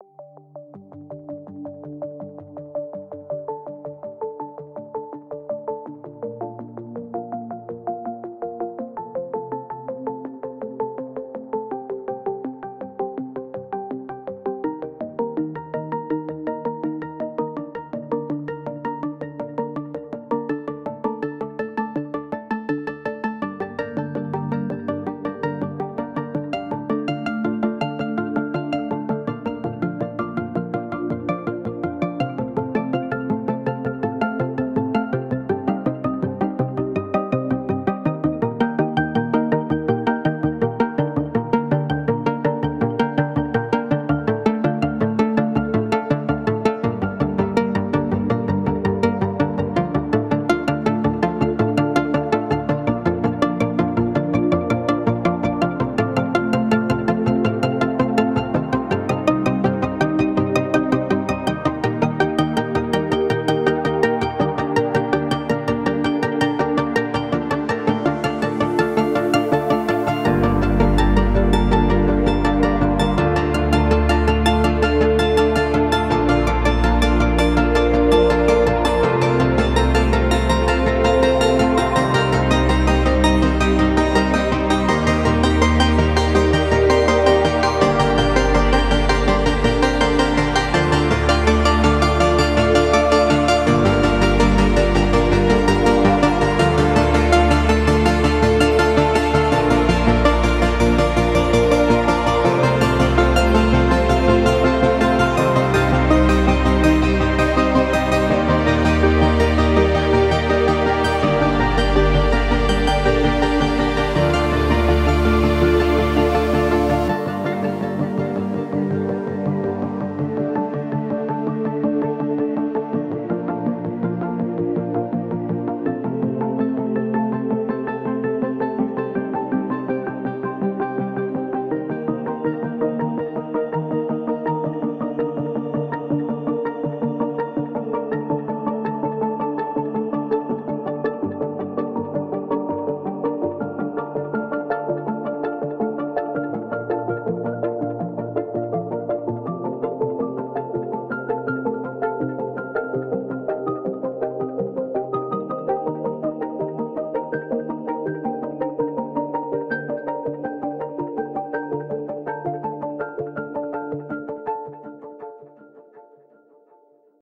you